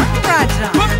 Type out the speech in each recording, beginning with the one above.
Raja.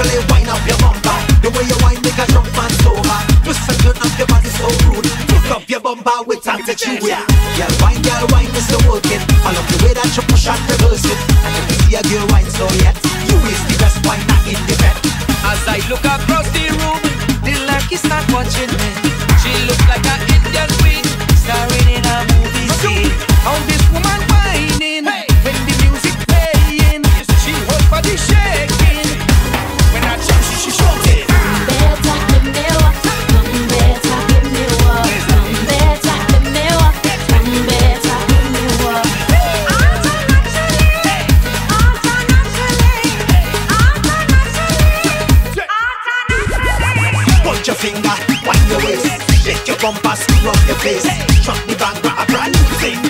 Actually, wind up your bumper. The way you wind make a drunk man sober. Twist and turn up your body so rude. Fuck up your bumper with attitude. Yeah, yeah. put your finger, wind your waist, shake your bumpers, rub your face, drop the bang, a brand new thing.